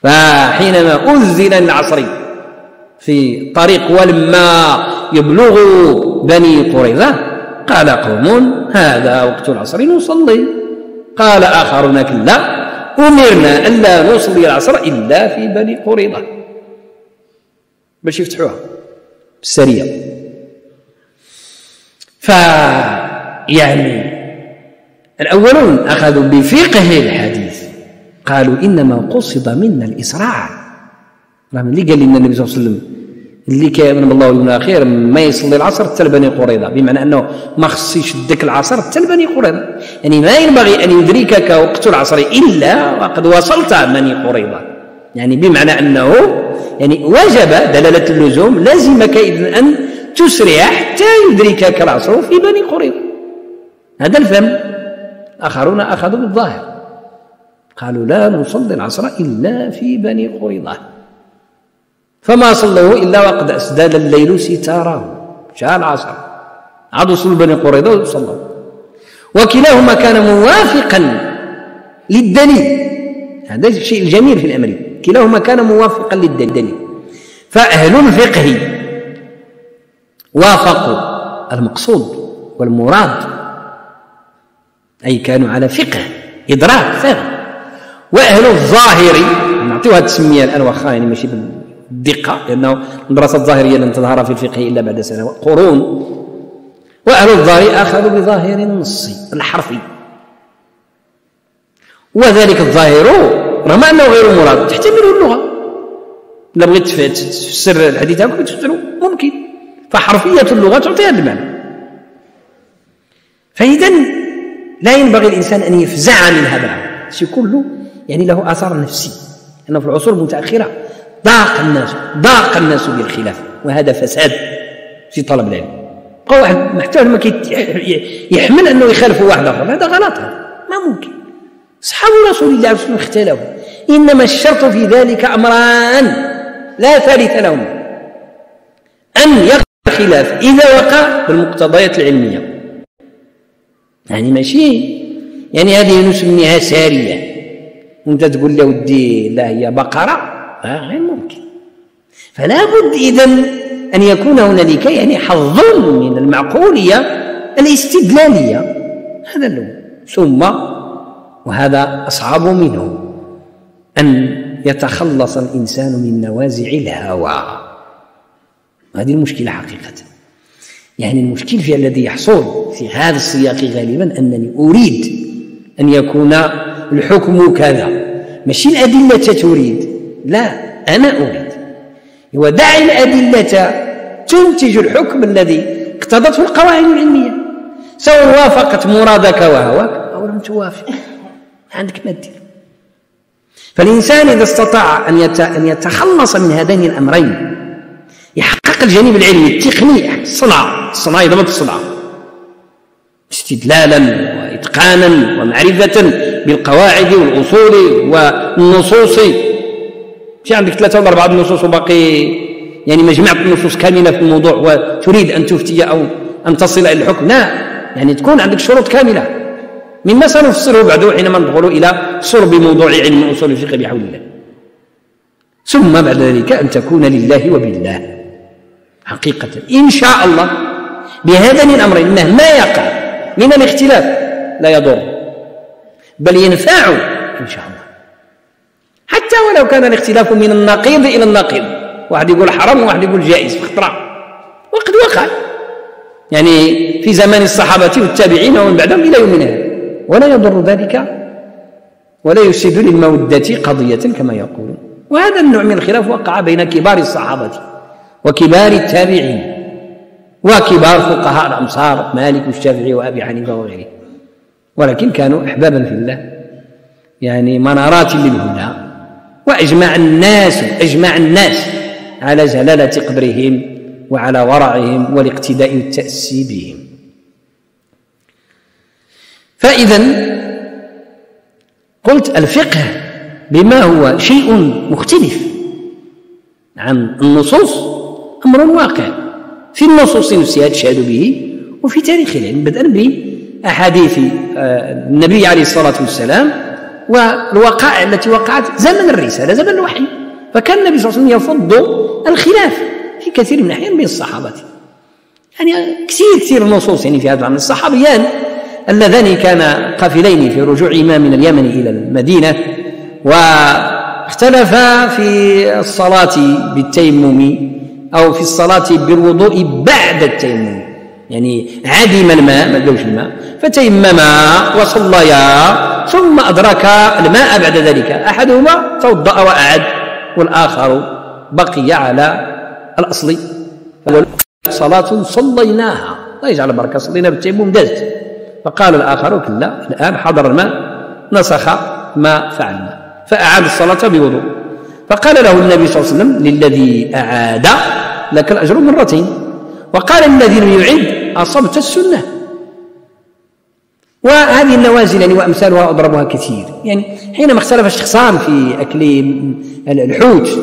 فحينما أنزل العصر في طريق ولما يبلغ بني قريظة قال قوم هذا وقت العصر نصلي. قال آخرون كلا أمرنا الا نصلي العصر إلا في بني قريظة. باش يفتحوها؟ بالسريه فيعني الأولون أخذوا بفقه الحديث. قالوا إنما قصد منا الإسراع. راه اللي قال لنا النبي صلى الله عليه وسلم اللي كيأمن بالله واليوم الاخير ما يصلي العصر حتى لبني قريظة بمعنى أنه ما خص يشدك العصر حتى لبني قريظة. يعني ما ينبغي أن يدركك وقت العصر إلا وقد وصلت بني قريظة. يعني بمعنى أنه يعني وجب دلالة اللزوم لازمك إذن أن تسرع حتى يدركك العصر في بني قريظة. هذا الفهم. آخرون أخذوا بالظاهر. قالوا لا نصلي العصر إلا في بني قريظة. فما صلوا إلا وقد أسدال الليل ستاره جاء العصر. عادوا صلوا بني قريظة وصلوا وكلاهما كان موافقا للدليل. هذا الشيء الجميل في الأمر. كلاهما كان موافقا للدليل. فأهل الفقه وافقوا. المقصود والمراد. أي كانوا على فقه إدراك فهم. وأهل الظاهر نعطيوها التسمية الآن واخا يعني ماشي بالدقة لأنه المدرسة الظاهرية لن تظهر في الفقه إلا بعد سنوات قرون. وأهل الظاهر أخذوا بظاهر النص الحرفي. وذلك الظاهر رغم أنه غير مراد تحتمله اللغة. إلا بغيت تفسر الحديث هكا تفسره ممكن. فحرفية اللغة تعطي هذا المعنى. فإذا لا ينبغي الإنسان أن يفزع من هذا. الشيء كله يعني له آثار نفسي أنه في العصور المتأخرة ضاق الناس ضاق الناس بالخلاف وهذا فساد في طلب العلم. بقى واحد محتاج ما يحمل أنه يخالف واحد آخر هذا غلط ما ممكن. أصحاب رسول الله عليه وسلم اختلفوا إنما الشرط في ذلك أمران لا ثالث لهما. أن خلاف إذا وقع بالمقتضيات العلمية. يعني ماشي؟ يعني هذه نسميها سارية. وانت تقول له ودي لا هي بقرة. آه غير ممكن. فلا بد إذن أن يكون هنالك يعني حظ من المعقولية الاستدلالية. هذا اللون ثم وهذا أصعب منه أن يتخلص الإنسان من نوازع الهوى. هذه المشكلة حقيقة. يعني المشكل في الذي يحصل في هذا السياق غالبا أنني أريد أن يكون الحكم كذا. ماشي الأدلة تريد. لا أنا أريد. ودع الأدلة تنتج الحكم الذي اقتضته القواعد العلمية. سواء وافقت مرادك وهواك أو لم توافق. عندك ما دير فالإنسان إذا استطاع أن يتخلص من هذين الأمرين يحقق الجانب العلمي التقني الصنعة الصنعة ضبط الصنعة استدلالا وإتقانا ومعرفة بالقواعد والأصول والنصوص في عندك ثلاثة ولا أربعة النصوص وباقي يعني ما جمعت النصوص كاملة في الموضوع وتريد أن تفتي أو أن تصل إلى الحكم؟ لا. يعني تكون عندك شروط كاملة. مما سنفسره بعد حينما ندخل إلى صلب موضوع علم أصول الفقه بحول الله. ثم بعد ذلك أن تكون لله وبالله حقيقة. إن شاء الله بهذين الأمرين مهما يقع من الاختلاف لا يضر. بل ينفع إن شاء الله. حتى ولو كان الاختلاف من النقيض إلى النقيض. واحد يقول حرام وواحد يقول جائز في خطرة. وقد وقع. يعني في زمان الصحابة والتابعين ومن بعدهم إلى يومنا هذا. ولا يضر ذلك ولا يفسد للمودة قضية كما يقولون. وهذا النوع من الخلاف وقع بين كبار الصحابة وكبار التابعين وكبار فقهاء الأمصار مالك والشافعي وأبي حنيفة وغيره. ولكن كانوا أحبابا في الله. يعني منارات للهدى. وأجمع الناس أجمع الناس على جلالة قدرهم وعلى ورعهم والاقتداء والتأسي بهم فإذا قلت الفقه بما هو شيء مختلف عن النصوص أمر واقع. في النصوص نفسها تشهد به وفي تاريخ العلم بدءا بأحاديث آه، النبي عليه الصلاة والسلام والوقائع التي وقعت زمن الرسالة زمن الوحي. فكان النبي صلى الله عليه وسلم يفض الخلاف في كثير من الأحيان بين الصحابة. يعني كثير كثير النصوص يعني في هذا العام الصحابيان اللذان كانا قافلين في رجوع إمام من اليمن إلى المدينة واختلفا في الصلاة بالتيمم أو في الصلاة بالوضوء بعد التيمم. يعني عدم الماء ما لقوش الماء. فتيمما وصليا ثم أدرك الماء بعد ذلك. أحدهما توضأ وأعد والآخر بقي على الأصل. صلاة صليناها. الله يجعل بركة صلينا بالتيمم دازت فقال الآخر كلا الآن حضر الماء نسخ ما فعلنا فأعاد الصلاة بوضوء. فقال له النبي صلى الله عليه وسلم للذي أعاد لك الأجر مرتين. وقال الذي لم يعد أصبت السنة. وهذه النوازل يعني وأمثالها أضربها كثير. يعني حينما اختلف الشخصان في أكل الحوت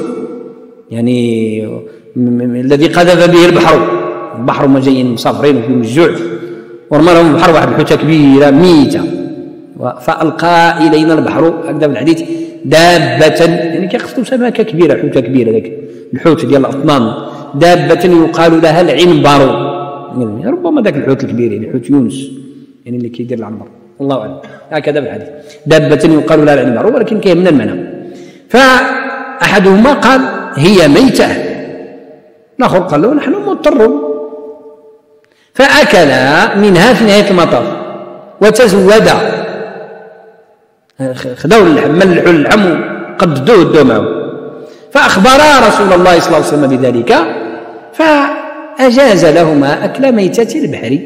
يعني الذي قذف به البحر. البحر ما جايين مسافرين وفي الجوع ورمى لهم البحر واحد الحوته كبيرة ميتة. فألقى إلينا البحر. هكذا في الحديث. دابة يعني كيقصدوا سمكه كبيرة حوتة كبيرة ذاك. الحوت ديال الأطنان. دابة يقال لها العنبر. يعني ربما ذاك الحوت الكبير يعني حوت يونس يعني اللي كيدير العنبر. الله أعلم. هكذا في الحديث. دابة يقال لها العنبر ولكن كاين من المعنى فأحدهما قال هي ميتة. الآخر قال له نحن مضطرون. فأكلا منها في نهاية المطاف وتزودا خذوا اللحم ملحوا اللحم قددوه ادوا معه فأخبرا رسول الله صلى الله عليه وسلم بذلك فأجاز لهما أكل ميتة البحر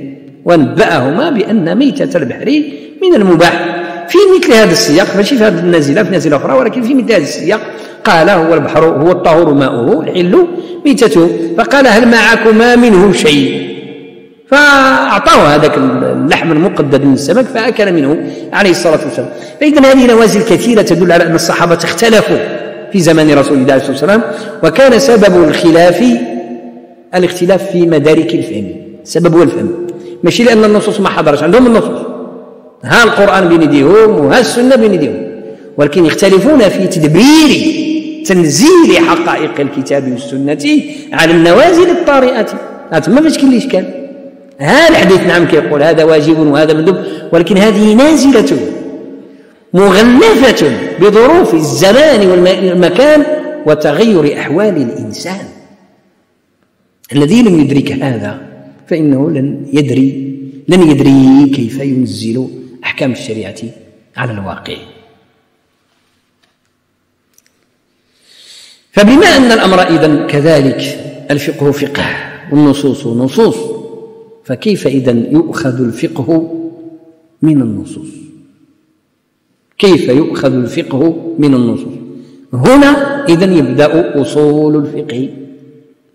ونبأهما بأن ميتة البحر من المباح. في مثل هذا السياق ماشي في هذه النازلة في نازلة أخرى ولكن في مثل هذا السياق قال هو البحر هو الطهور ماؤه الحل ميتته. فقال هل معكما منه شيء؟ فأعطاه هذاك اللحم المقدد من السمك فأكل منه عليه الصلاة والسلام. فإذا هذه نوازل كثيرة تدل على أن الصحابة اختلفوا في زمن رسول الله صلى الله عليه وسلم وكان سبب الخلاف الاختلاف في مدارك الفهم. سبب هو الفهم. ماشي لأن النصوص ما حضرش عندهم النصوص. ها القرآن بين يديهم وها السنة بين يديهم ولكن يختلفون في تدبير تنزيل حقائق الكتاب والسنة على النوازل الطارئة. هذا ما فاش كاين الإشكال هذا الحديث نعم كيقول هذا واجب وهذا مندوب ولكن هذه نازلة مغلفة بظروف الزمان والمكان وتغير أحوال الإنسان. الذي لم يدرك هذا فإنه لن يدري لن يدري كيف ينزل أحكام الشريعة على الواقع. فبما أن الأمر إذن كذلك الفقه فقه والنصوص نصوص فكيف إذا يؤخذ الفقه من النصوص؟ كيف يؤخذ الفقه من النصوص؟ هنا إذا يبدأ أصول الفقه.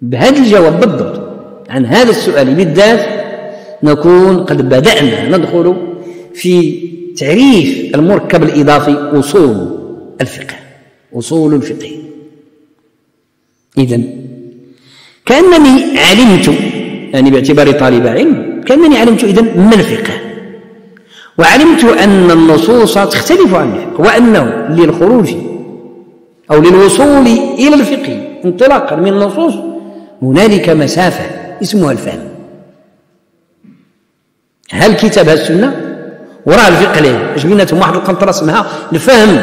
بهذا الجواب بالضبط عن هذا السؤال بالذات نكون قد بدأنا ندخل في تعريف المركب الإضافي أصول الفقه أصول الفقه. إذا كأنني علمت يعني باعتباري طالب علم كأنني علمت إذا ما الفقه؟ وعلمت أن النصوص تختلف عن الفقه وأنه للخروج أو للوصول إلى الفقه انطلاقا من النصوص هنالك مسافة اسمها الفهم. هل كتاب السنة؟ وراء الفقه له اش بيناتهم واحد القنطرة اسمها الفهم.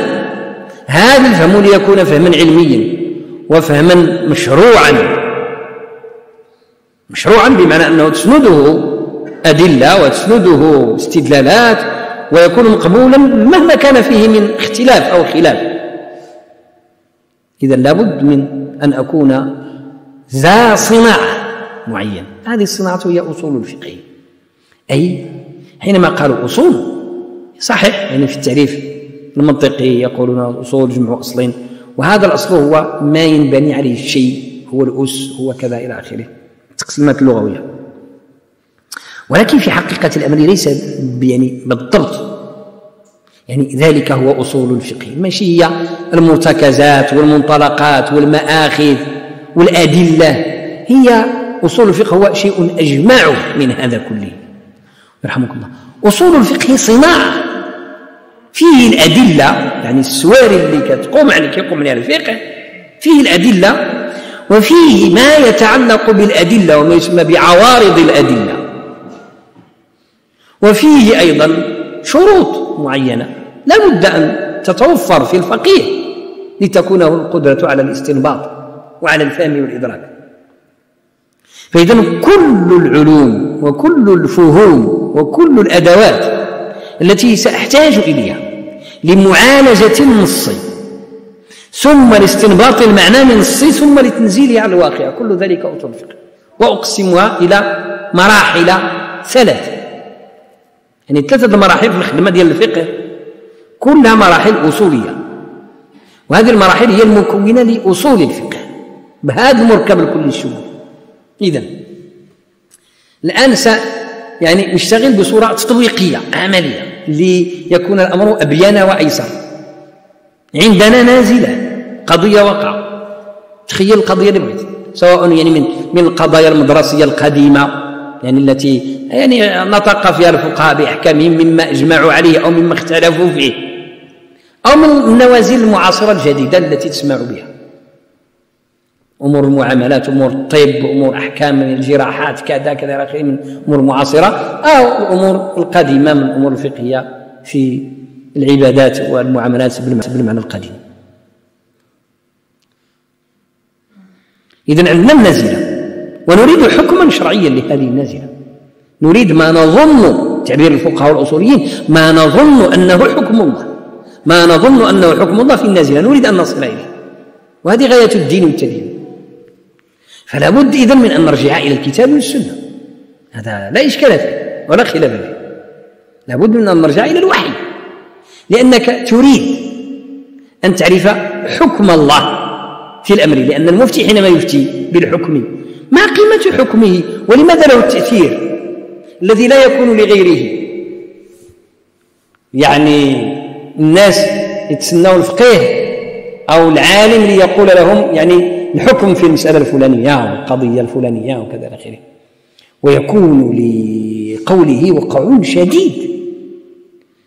هذا الفهم ليكون فهما علميا وفهما مشروعا. مشروعا بمعنى أنه تسنده أدلة وتسنده استدلالات ويكون مقبولا مهما كان فيه من اختلاف أو خلاف. إذا لابد من أن أكون ذا صناعة معينه هذه الصناعة هي أصول الفقه. أي حينما قالوا أصول صحيح يعني في التعريف المنطقي يقولون اصول جمع اصل وهذا الأصل هو ما ينبني عليه الشيء هو الأس هو كذا إلى آخره. التقسيمات اللغويه ولكن في حقيقة الأمر ليس يعني بالضبط. يعني ذلك هو أصول الفقه. ماشي هي المرتكزات والمنطلقات والمآخذ. والأدلة هي أصول الفقه هو شيء أجمع من هذا كله. يرحمكم الله. أصول الفقه صناعه فيه الأدلة يعني السواري اللي كتقوم عليه كيقوم عليها الفقه فيه الأدلة وفيه ما يتعلق بالأدلة وما يسمى بعوارض الأدلة. وفيه أيضا شروط معينة. لا بد أن تتوفر في الفقيه لتكون له القدرة على الاستنباط. وعلى الفهم والإدراك. فإذا كل العلوم وكل الفهوم وكل الأدوات التي سأحتاج إليها لمعالجة النص ثم لاستنباط المعنى من النص ثم لتنزيله على الواقع كل ذلك أصول الفقه وأقسمها إلى مراحل ثلاث يعني ثلاثة المراحل في الخدمة ديال الفقه كلها مراحل أصولية. وهذه المراحل هي المكونة لأصول الفقه. بهذا المركب الكل الشمول إذا الآن س يعني نشتغل بصورة تطبيقية عملية ليكون الأمر أبين وأيسر. عندنا نازلة قضية وقع تخيل القضية اللي بغيت سواء يعني من من القضايا المدرسية القديمة يعني التي يعني نطق فيها الفقهاء بأحكامهم مما أجمعوا عليه أو مما اختلفوا فيه أو من النوازل المعاصرة الجديدة التي تسمع بها. أمور المعاملات أمور الطب أمور أحكام الجراحات كذا كذا إلى آخره من أمور المعاصرة أو الأمور القديمة من الأمور الفقهية في العبادات والمعاملات بالمعنى القديم. اذا عندنا النازله ونريد حكما شرعيا لهذه النازله نريد ما نظن تعبير الفقهاء والأصوليين ما نظن أنه حكم الله ما نظن أنه حكم الله في النازله نريد أن نصل إليه. وهذه غاية الدين والتدين فلا بد إذن من أن نرجع إلى الكتاب والسنة. هذا لا إشكال فيه ولا خلاف فيه. لا بد من أن نرجع إلى الوحي. لأنك تريد أن تعرف حكم الله في الأمر لأن المفتي حينما يفتي بالحكم ما قيمة حكمه؟ ولماذا له التأثير الذي لا يكون لغيره؟ يعني الناس يتسنوا الفقيه أو العالم ليقول لهم يعني الحكم في المسألة الفلانية والقضية الفلانية وكذا إلى آخره. ويكون لقوله وقع شديد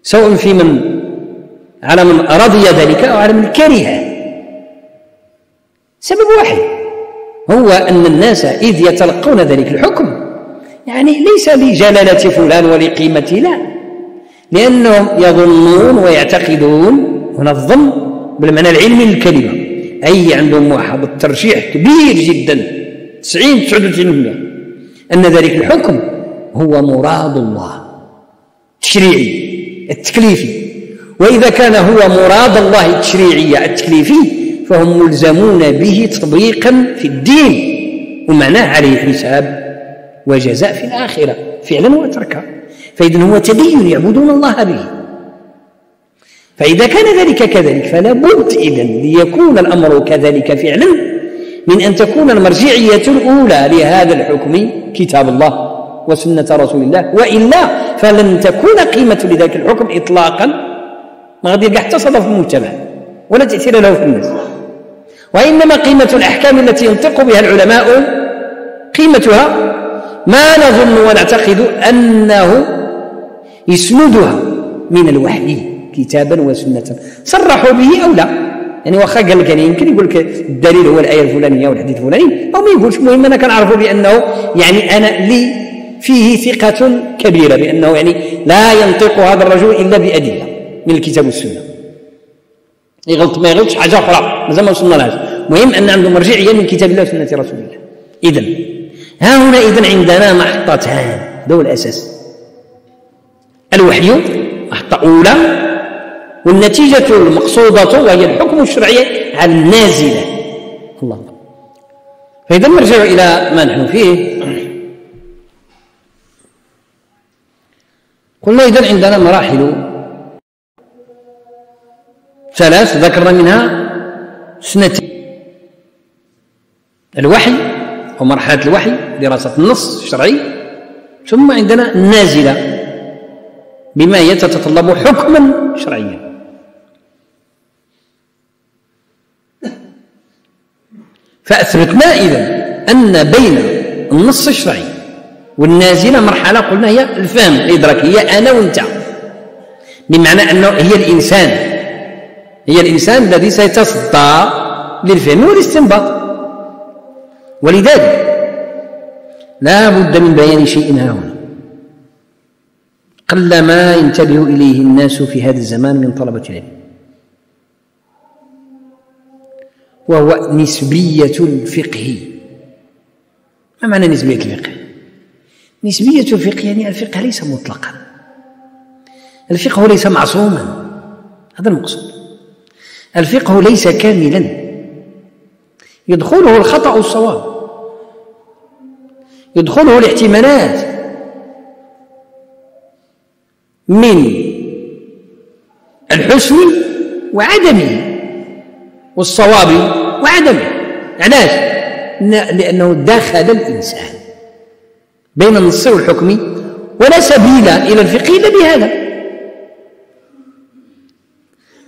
سواء في من على من رضي ذلك أو على من كره. سبب واحد هو أن الناس إذ يتلقون ذلك الحكم يعني ليس لجلالة فلان ولقيمته لا لأنهم يظنون ويعتقدون هنا الظن بالمعنى العلمي للكلمة. أي عندهم واحد الترشيح كبير جدا 90 99% أن ذلك الحكم هو مراد الله التشريعي التكليفي. وإذا كان هو مراد الله التشريعي التكليفي فهم ملزمون به تطبيقا في الدين ومعناه عليه حساب وجزاء في الآخرة فعلا وتركا. فإذا هو تدين يعبدون الله به. فإذا كان ذلك كذلك فلا بد إذن ليكون الأمر كذلك فعلا من أن تكون المرجعية الأولى لهذا الحكم كتاب الله وسنة رسول الله. وإلا فلن تكون قيمة لذلك الحكم إطلاقا ما غادي يلقى حتى صدى في المجتمع ولا تأثير له في الناس. وإنما قيمة الأحكام التي ينطق بها العلماء قيمتها ما نظن ونعتقد أنه يسندها من الوحي. كتابا وسنة صرحوا به أو لا؟ يعني واخا قال لك يعني يمكن يقول لك الدليل هو الآية الفلانية والحديث الفلاني. أو ما يقولش المهم أنا كنعرفوا بأنه يعني أنا لي فيه ثقة كبيرة بأنه يعني لا ينطق هذا الرجل إلا بأدلة من الكتاب والسنة. يغلط ما يغلطش حاجة أخرى مازال ما وصلنا لهاش المهم أن عنده مرجعية من كتاب الله وسنة رسول الله. إذا ها هنا إذا عندنا محطتان. هذا الأساس الوحي محطة أولى. والنتيجة المقصودة وهي الحكم الشرعي على النازلة. الله. فإذا نرجع إلى ما نحن فيه. قلنا إذا عندنا مراحل. ثلاث ذكرنا منها سنتين الوحي ومرحلة الوحي دراسة النص الشرعي. ثم عندنا النازلة بما هي تتطلب حكما شرعيا. فأثبتنا إذا أن بين النص الشرعي والنازلة مرحلة قلنا هي الفهم الإدراك هي أنا وأنت. بمعنى أنه هي الإنسان. هي الإنسان الذي سيتصدى للفهم والاستنباط. ولذلك لا بد من بيان شيء ها هنا. قل ما ينتبه إليه الناس في هذا الزمان من طلبة العلم. وهو نسبية الفقه. ما معنى نسبية الفقه؟ نسبية الفقه يعني الفقه ليس مطلقا. الفقه ليس معصوما. هذا المقصود. الفقه ليس كاملا. يدخله الخطأ والصواب. يدخله الاحتمالات. من الحسن وعدمه. والصواب وعدمه علاش لأنه دخل الإنسان. بين النص والحكم ولا سبيل إلى الفقه إلا بهذا.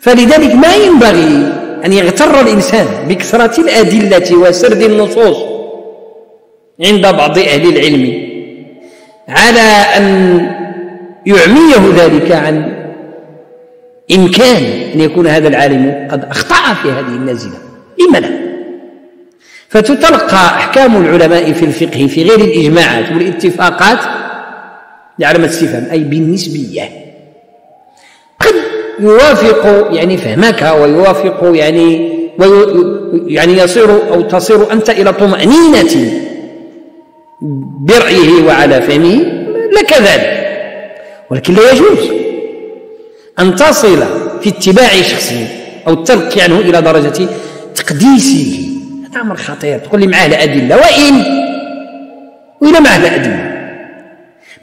فلذلك ما ينبغي أن يغتر الإنسان بكثرة الأدلة وسرد النصوص عند بعض أهل العلم على أن يعميه ذلك عن إمكان أن يكون هذا العالم قد أخطأ في هذه النازلة. لما لا؟ فتتلقى أحكام العلماء في الفقه في غير الإجماعات والاتفاقات لعلامة استفهام أي بالنسبية. قد يوافق يعني فهمك ويوافق يعني يعني يصير أو تصير أنت إلى طمأنينة برأيه وعلى فهمه لك ذلك ولكن لا يجوز. أن تصل في اتباع شخص أو التلقي عنه إلى درجة تقديسه. هذا أمر خطير. تقول لي معاه الأدلة. وإن؟ وإلى معاه الأدلة؟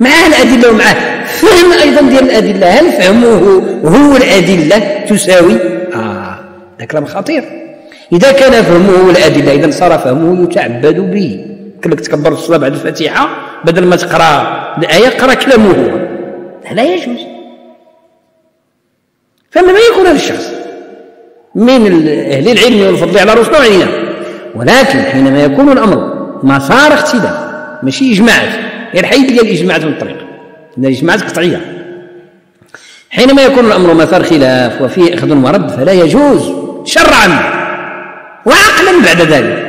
معاه الأدلة ومعاه فهم أيضا ديال الأدلة. هل فهمه هو الأدلة تساوي؟ آه هذا كلام خطير. إذا كان فهمه الأدلة إذا صار فهمه يتعبد به. قال لك تكبر الصلاة بعد الفاتحة بدل ما تقرأ. الآية قرأ كلامه هو. لا يجوز. فما يكون هذا الشخص من أهل العلم والفضل على رسول علينا ولكن حينما يكون الأمر مسار اختلاف ماشي إجماعات غير حيد الإجماعات من الطريق إن الإجماعات قطعية. حينما يكون الأمر مسار خلاف وفيه أخذ ورد فلا يجوز شرعا وعقلا بعد ذلك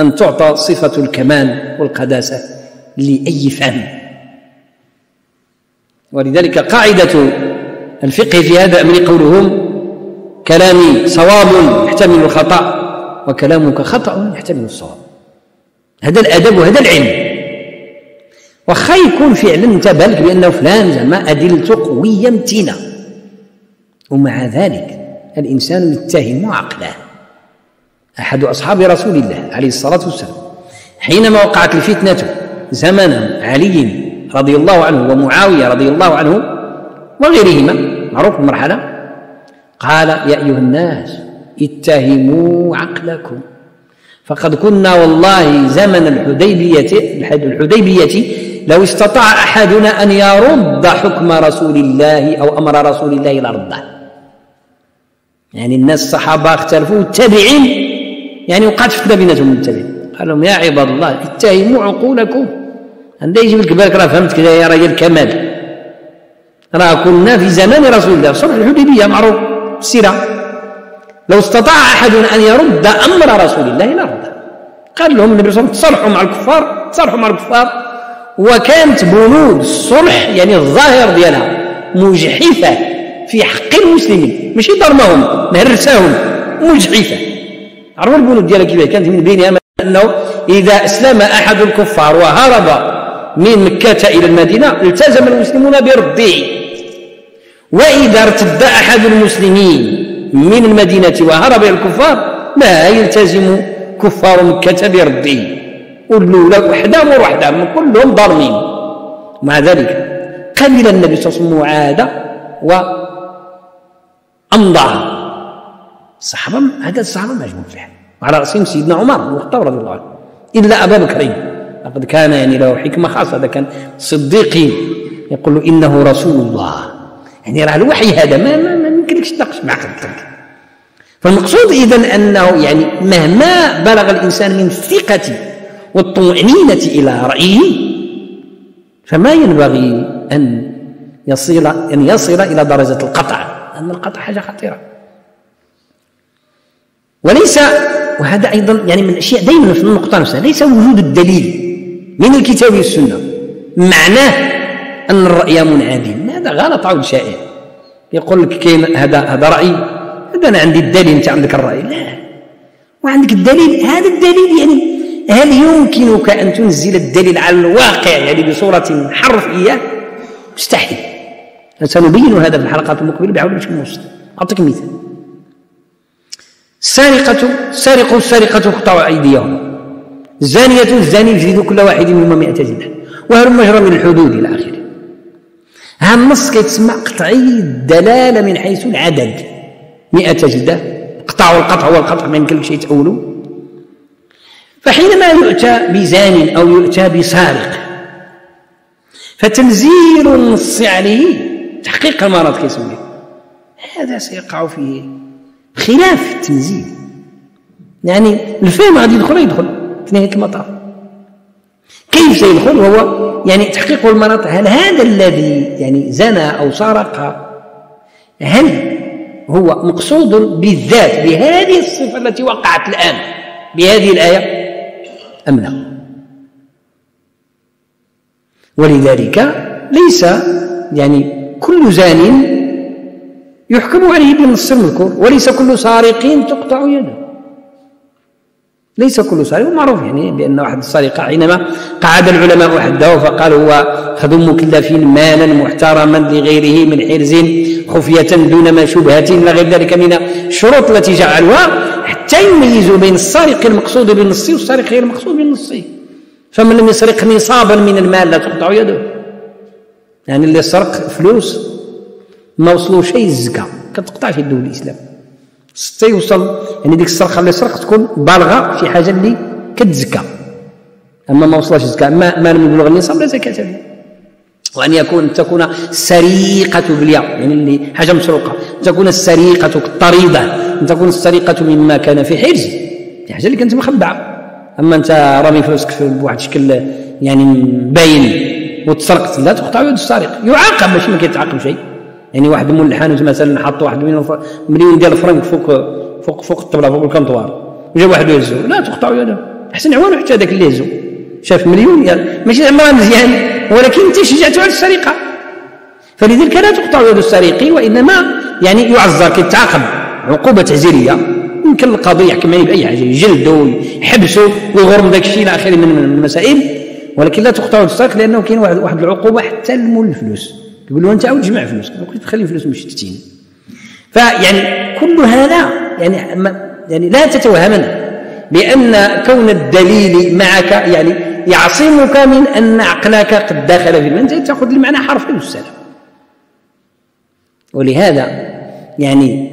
أن تعطى صفة الكمال والقداسة لأي فهم. ولذلك قاعدة الفقه في هذا الأمر قولهم كلامي صواب يحتمل الخطأ وكلامك خطأ يحتمل الصواب. هذا الأدب وهذا العلم. وخا يكون فعلا أنت بالك بأنه فلان زعما أدلته قوية متينة ومع ذلك الإنسان يتهم عقله أحد أصحاب رسول الله عليه الصلاة والسلام حينما وقعت الفتنة زمن علي رضي الله عنه ومعاوية رضي الله عنه وغيرهما معروف المرحلة قال يا أيها الناس اتهموا عقلكم. فقد كنا والله زمن الحديبية الحديبية لو استطاع أحدنا أن يرد حكم رسول الله أو أمر رسول الله لرده يعني الناس الصحابة اختلفوا التابعين يعني وقعت فتنة بيناتهم التابعين قال لهم يا عباد الله اتهموا عقولكم. عندما يجيب لك بالك راه فهمت كذا يا راجل كمال راه كنا في زمان رسول الله صلح الحديبية معروف السيره لو استطاع أحد أن يرد أمر رسول الله لرد قال لهم النبي صلى الله عليه وسلم تصالحوا مع الكفار تصالحوا مع الكفار. وكانت بنود الصلح يعني الظاهر ديالها مجحفة في حق المسلمين ماشي ضرمهم مهرساهم مجحفة. عرفوا البنود ديالها كيف كانت من بينها أنه إذا أسلم أحد الكفار وهرب من مكة إلى المدينة التزم المسلمون برده. وإذا ارتد أحد المسلمين من المدينة وهرب إلى الكفار لا يلتزم كفار مكة برده والأولى وحدهم وحدهم كلهم ضارمين مع ذلك قبل النبي صلى الله عليه وسلم وعاد وأمضى. الصحابة هذا الصحابة مجموع فيها. على رأسهم سيدنا عمر بن الخطاب رضي الله عنه. إلا أبا بكر. لقد كان يعني له حكمة خاصة هذا كان صديقي يقول له إنه رسول الله. يعني راه الوحي هذا ما ما, ما يمكنلكش تناقش بعقلك فالمقصود إذا أنه يعني مهما بلغ الإنسان من الثقة والطمأنينة إلى رأيه فما ينبغي أن يصل أن يصل إلى درجة القطع لأن القطع حاجة خطيرة. وليس وهذا أيضا يعني من الأشياء دائما في النقطة نفسها ليس وجود الدليل من الكتاب والسنة. معناه أن الرأي منعدم. هذا غلط عود شائع. يقول لك كاين هذا هذا رأي هذا أنا عندي الدليل أنت عندك الرأي. لا. وعندك الدليل هذا الدليل يعني هل يمكنك أن تنزل الدليل على الواقع يعني بصورة حرفية؟ مستحيل. سنبين هذا في الحلقات المقبلة بحول باش نوصل أعطيك مثال. السارقة السارق والسارقة تقطع أيديهم. الزانية الزاني يجلد كل واحد منهما مئة جلدة. وهل مجرى من الحدود إلى آخره. هذا النص كيتسمى قطعي الدلالة من حيث العدد. مئة جلدة. قطع والقطع والقطع ما يمكن لك شيء تأولوا فحينما يؤتى بزان أو يؤتى بسارق فتنزيل النص عليه تحقيق المرض كيسميه. هذا سيقع فيه خلاف التنزيل. يعني الفهم غادي يدخل يدخل في نهاية المطاف. كيف سيدخل وهو يعني تحقيق المناط هل هذا الذي يعني زنى أو سرق هل هو مقصود بالذات بهذه الصفة التي وقعت الآن بهذه الآية أم لا؟ ولذلك ليس يعني كل زان يحكم عليه بالنص المذكور وليس كل سارق تقطع يده. ليس كل سارق معروف يعني بأن واحد السرقه حينما قعد العلماء وحده فقال هو خذ مكلف مالا محترما لغيره من حرز خفية دون شبهة إلى غير ذلك من الشروط التي جعلوها حتى يميزوا بين السارق المقصود بالنص والسارق غير المقصود بالنص. فمن لم يسرق نصابا من المال لا تقطع يده. يعني اللي سرق فلوس ما وصلوا شيء الزكاه كتقطع في الدول الإسلام. حتى يوصل. يعني ديك الصرخه اللي صرخ تكون بالغة في حاجة اللي كتزكى. أما ما وصلش الزكاه ما, ما لم يبلغ النصاب لا زكاة فيه. وأن يكون تكون السريقه بالياء يعني اللي حاجة مسروقة. تكون السريقه كالطريده ان تكون السرقة مما كان في حرز. حاجة اللي كانت مخبعة. أما أنت رامي فلوسك بواحد الشكل يعني باين وتسرقت لا تقطع يد السارق. يعاقب ماشي ما كيتعاقب شيء. يعني واحد الحانوت مثلا حط واحد مليون ديال الفرنك فوق فوق فوق الطبلة فوق الكونطوار وجا واحد يهزو. لا تقطعوا يده أحسن عوانه حتى هذاك اللي هزو شاف مليون يعني ماشي عمرها مزيان ولكن أنت شجعته على السرقة. فلذلك لا تقطع يد السارق وإنما يعني يعذر كيتعاقب عقوبة تعزيريه يمكن القاضي يحكم عليه بأي حاجة يجلدوا يحبسوا ويغرم ذاك الشيء إلى آخره من المسائل. ولكن لا تقطع يد السارق لأنه كاين واحد واحد العقوبة حتى لمول الفلوس يقول له أنت عاود جمع فلوس ما تخلي فلوس مشتتين فيعني كل هذا يعني يعني لا تتوهمنا بأن كون الدليل معك يعني يعصمك من أن عقلك قد دخل في انت تأخذ المعنى حرفي والسلام ولهذا يعني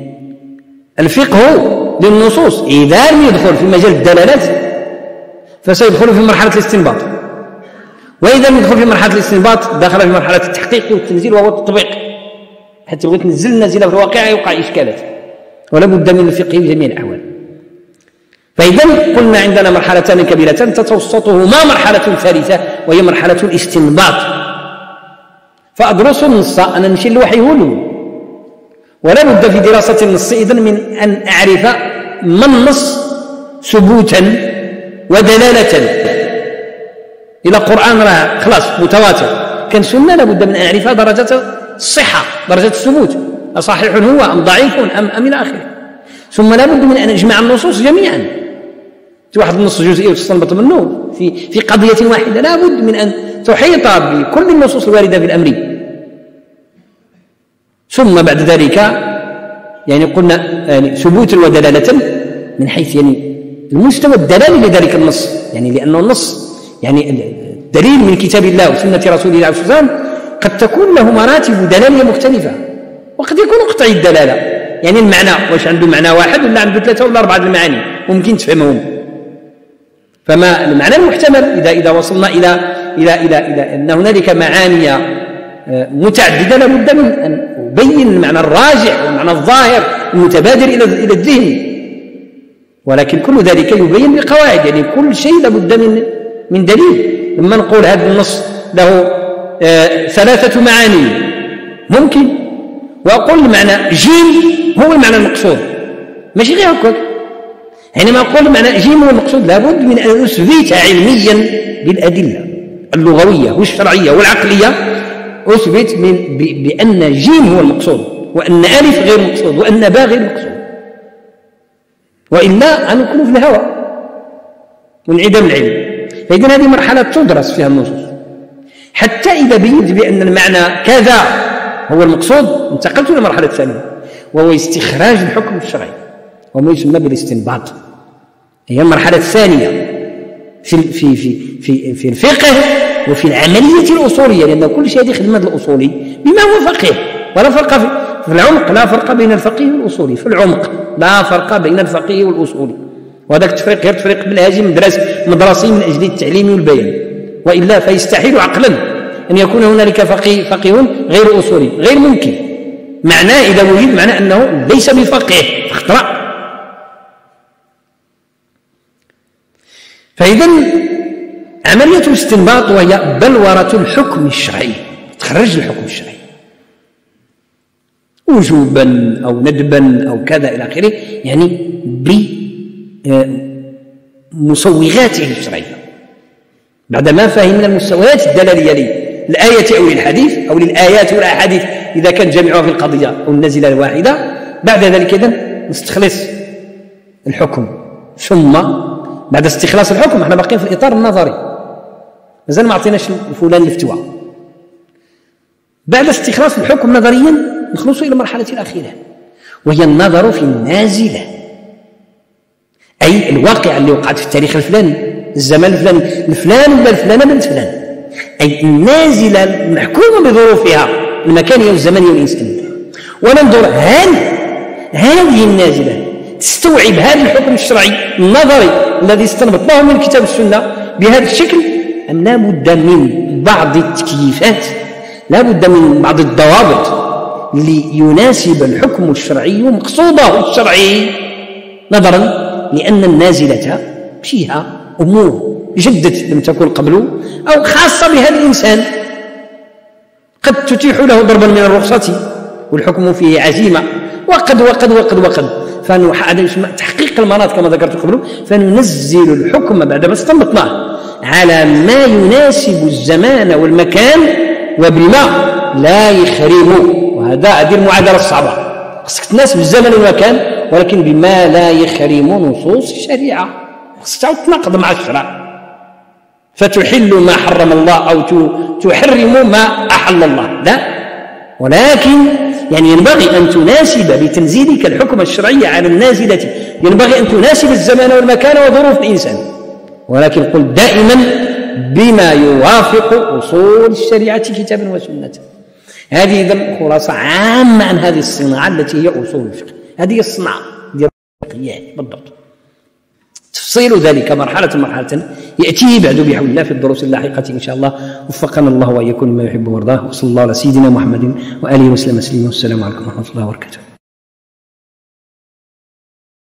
الفقه للنصوص إذا لم يدخل في مجال الدلالات فسيدخل في مرحلة الاستنباط. وإذا ندخل في مرحلة الاستنباط دخل في مرحلة التحقيق والتنزيل وهو التطبيق. حتى بغيت نزل نزيلة في الواقع يوقع إشكالات. ولا بد من الفقه في جميع الأحوال. فإذا قلنا عندنا مرحلتان كبيرتان تتوسطهما مرحلة ثالثة وهي مرحلة الاستنباط. فأدرس النص أنا نمشي للوحي هو ولا بد في دراسة النص اذا من أن أعرف ما النص ثبوتا ودلالة. إلى قرآن راه خلاص متواتر. كان سنة لابد من أن أعرف درجة الصحة درجة الثبوت. أصحيح هو أم ضعيف أم أم إلى آخره. ثم لابد من أن أجمع النصوص جميعا. واحد النص جزئي وتستنبط منه. في في قضية واحدة لابد من أن تحيط بكل النصوص الواردة في الأمر. ثم بعد ذلك يعني قلنا يعني ثبوتا ودلالة من حيث يعني المستوى الدلالي لذلك النص. يعني لأنه النص يعني الدليل من كتاب الله وسنة رسول الله عليه وسلم قد تكون له مراتب دلالية مختلفة وقد يكون قطعي الدلالة. يعني المعنى واش عنده معنى واحد ولا عنده ثلاثة ولا أربعة المعاني؟ ممكن تفهمهم. فما المعنى المحتمل؟ إذا إذا وصلنا إلى إلى إلى إلى أن هنالك معاني آه، متعددة لابد من أن أبين المعنى الراجح والمعنى الظاهر المتبادر إلى إلى الذهن. ولكن كل ذلك يبين بقواعد. يعني كل شيء لابد من من دليل لما نقول هذا النص له آه ثلاثة معاني. ممكن؟ وأقول المعنى جيم هو المعنى المقصود. ماشي غير هكاك. حينما أقول المعنى جيم هو المقصود لابد من أن أثبت علميا بالأدلة اللغوية والشرعية والعقلية. أثبت من بأن جيم هو المقصود وأن ألف غير مقصود وأن باء غير مقصود. وإلا نكون في الهوى. وانعدام العلم. فإذا هذه مرحلة تدرس فيها النصوص. حتى إذا بينت بأن المعنى كذا هو المقصود انتقلت إلى المرحلة الثانية وهو استخراج الحكم الشرعي وما يسمى بالاستنباط. هي المرحلة الثانية في في في في في الفقه وفي العملية الأصولية لأن كل شيء هذه خدمة الأصولي بما هو فقيه ولا فرق في العمق لا فرق بين الفقيه والأصولي في العمق لا فرق بين الفقيه والأصولي. وهذاك التفريق غير تفريق منهجي مدرس مدرسي من أجل التعليم والبيان. وإلا فيستحيل عقلا أن يكون هنالك فقيه فقيه غير أصولي غير ممكن. معناه إذا وجد معناه أنه ليس بفقيه اخترع فإذا عملية الاستنباط وهي بلورة الحكم الشرعي. تخرج الحكم الشرعي. وجوبا أو ندبا أو كذا إلى آخره يعني بمسوغاته الشرعية بعدما فهمنا المستويات الدلالية للآية أو للحديث أو للآيات والأحاديث إذا كان جميعها في القضية أو النازلة الواحدة. بعد ذلك إذن نستخلص الحكم. ثم بعد استخلاص الحكم إحنا باقيين في الإطار النظري. مازال ما عطيناش فلان الفتوى بعد استخلاص الحكم نظريا نخلص إلى المرحلة الأخيرة. وهي النظر في النازلة. أي الواقع اللي وقعت في التاريخ الفلاني الزمان الفلاني الفلان ولا الفلانة بنت فلان. أي النازلة المحكومة بظروفها المكانية والزمنية والإنسانية وننظر هل هذه النازلة تستوعب هذا الحكم الشرعي النظري الذي استنبطناه من الكتاب والسنة بهذا الشكل؟ أم لا بد من بعض التكييفات؟ لا بد من بعض الضوابط ليناسب الحكم الشرعي مقصوده الشرعي نظرا. لأن النازلة فيها أمور جدت لم تكن قبل أو خاصة بهذا الإنسان. قد تتيح له ضربا من الرخصة والحكم فيه عزيمة. وقد وقد وقد وقد. تحقيق المناط كما ذكرت قبل فننزل الحكم بعدما استنبطناه على ما يناسب الزمان والمكان وبما لا يخرم وهذا هذه المعادله الصعبة. خصك تناسب الزمن والمكان ولكن بما لا يخرم نصوص الشريعة. خصك تناقض مع الشرع. فتحل ما حرم الله أو تحرم ما أحل الله. لا. ولكن يعني ينبغي أن تناسب بتنزيلك الحكم الشرعي على النازلة. ينبغي أن تناسب الزمان والمكان وظروف الإنسان. ولكن قل دائما بما يوافق أصول الشريعة كتابا وسنة. هذه إذا خلاصة عامة عن هذه الصناعة التي هي أصول الفقه. هذه الصناعة ديال الفقهيات بالضبط. تفصيل ذلك مرحلة مرحلة. يأتيه بعد بحول الله في الدروس اللاحقة إن شاء الله. وفقنا الله وإياكم ما يحب ويرضاه. وصلى الله على سيدنا محمد وآله وسلم تسليما والسلام عليكم ورحمة الله وبركاته.